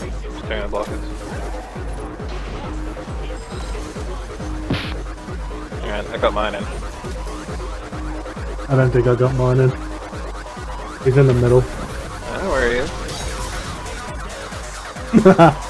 Turn the block is. Alright, I got mine in. I don't think I got mine in. He's in the middle. I know where he is.